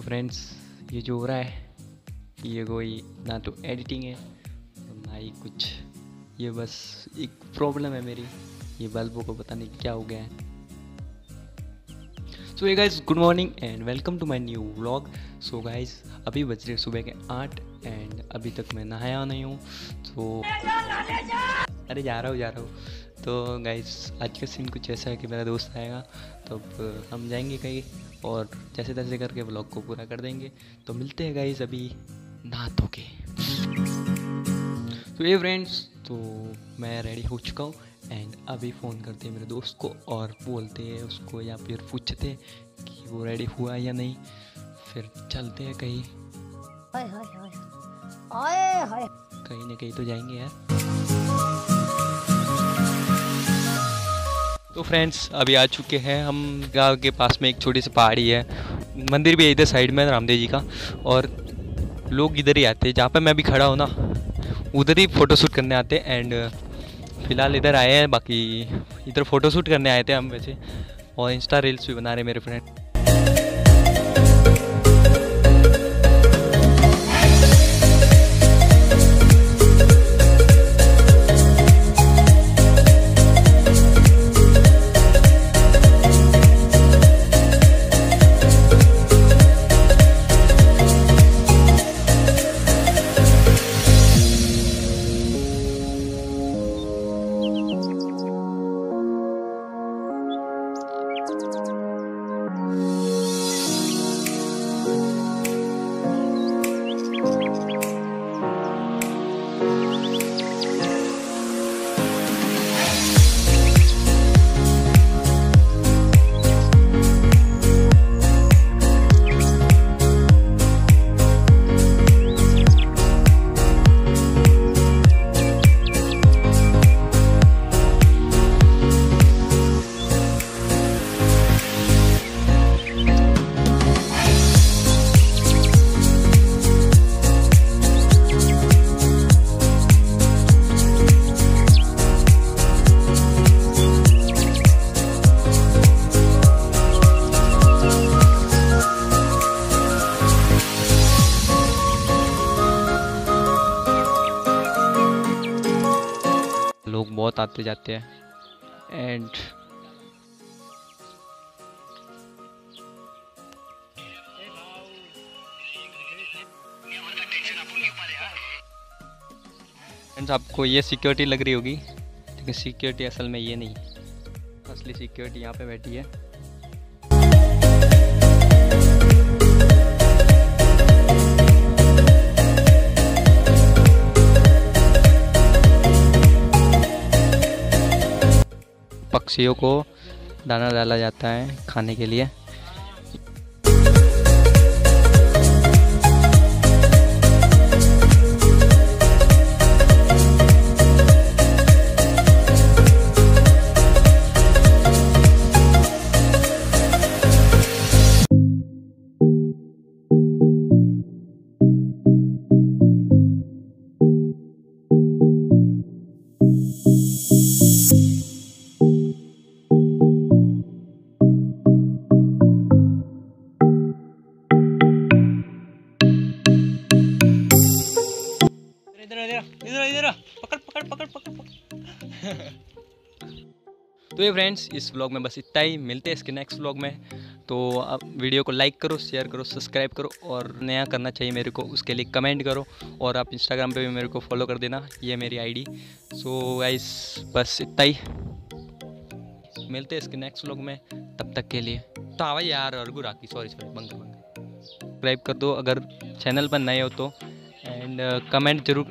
Friends ये जो हो रहा है, ये कोई ना तो एडिटिंग है ना ही कुछ। ये बस एक प्रॉब्लम है मेरी, ये बल्बों को पता नहीं क्या हो गया है। सो ये guys good morning and welcome to my new vlog so guys अभी बज रहे सुबह के आठ एंड अभी तक मैं नहाया नहीं हूँ। तो अरे जा रहा हूँ जा रहा हूँ। तो गाइज़ आज का सीन कुछ ऐसा है कि मेरा दोस्त आएगा तो अब हम जाएँगे कहीं और जैसे तैसे करके ब्लॉग को पूरा कर देंगे। तो मिलते हैं गाइस अभी नहा धो के। तो ये फ्रेंड्स तो मैं रेडी हो चुका हूँ एंड अभी फ़ोन करते हैं मेरे दोस्त को और बोलते हैं उसको या फिर पूछते हैं कि वो रेडी हुआ या नहीं। फिर चलते हैं कहीं। हाय हाय हाय हाय हाय कहीं ना कहीं तो जाएँगे यार। तो फ्रेंड्स अभी आ चुके हैं हम गाँव के पास में, एक छोटी सी पहाड़ी है। मंदिर भी इधर साइड में, रामदेव जी का। और लोग इधर ही आते हैं, जहाँ पर मैं अभी खड़ा हूँ ना, उधर ही फ़ोटो शूट करने आते हैं। एंड फ़िलहाल इधर आए हैं, बाकी इधर फ़ोटो शूट करने आए थे हम वैसे। और इंस्टा रील्स भी बना रहे मेरे फ्रेंड बहुत आते जाते हैं। एंड फ्रेंड्स आपको ये सिक्योरिटी लग रही होगी। लेकिन सिक्योरिटी असल में ये नहीं। असली सिक्योरिटी यहाँ पे बैठी है। पक्षियों को दाना डाला जाता है खाने के लिए। तो ये फ्रेंड्स इस व्लॉग में बस इतना ही। मिलते हैं इसके नेक्स्ट व्लॉग में। तो आप वीडियो को लाइक करो शेयर करो सब्सक्राइब करो और नया करना चाहिए मेरे को, उसके लिए कमेंट करो और आप इंस्टाग्राम पे भी मेरे को फॉलो कर देना। ये मेरी आईडी सो गाइस बस इतना ही। मिलते हैं इसके नेक्स्ट व्लॉग में। तब तक के लिए। तो आवा यार अर्गू राखी सॉरी सॉरी बंग सब्सक्राइब कर। दो। अगर चैनल पर नए हो तो। एंड कमेंट ज़रूर